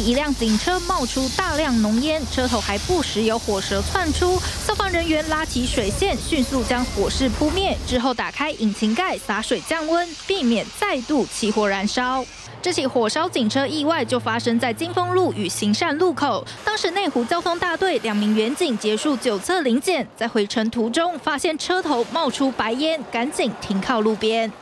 一辆警车冒出大量浓烟，车头还不时有火舌窜出。消防人员拉起水线，迅速将火势扑灭，之后打开引擎盖洒水降温，避免再度起火燃烧。这起火烧警车意外就发生在金丰路与行善路口，当时内湖交通大队两名员警结束九测临检，在回程途中发现车头冒出白烟，赶紧停靠路边。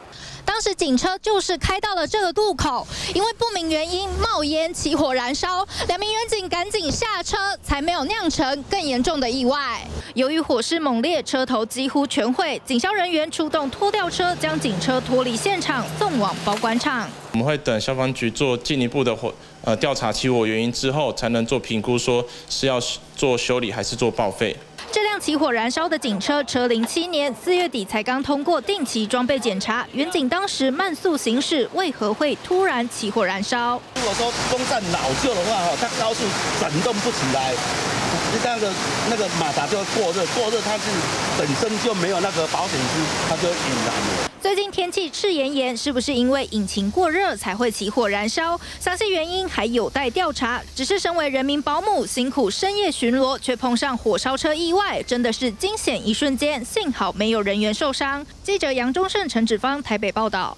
当时警车就是开到了这个路口，因为不明原因冒烟起火燃烧，两名员警赶紧下车，才没有酿成更严重的意外。由于火势猛烈，车头几乎全毁，警消人员出动拖吊车将警车脱离现场，送往保管厂。我们会等消防局做进一步的火呃调查起火原因之后，才能做评估，说是要做修理还是做报废。这辆起火燃烧的警车，车龄七年，四月底才刚通过定期装备检查。远警当时慢速行驶，为何会突然起火燃烧？如果说风扇老旧的话，哈，它高速转动不起来，那个那个马达就会过热，过热它是本身就没有那个保险丝，它就引燃了。最近天气赤炎炎，是不是因为引擎过热才会起火燃烧？详细原因还有待调查。只是身为人民保姆，辛苦深夜巡逻，却碰上火烧车意外，真的是惊险一瞬间。幸好没有人员受伤。记者杨忠胜、陈芷芳台北报道。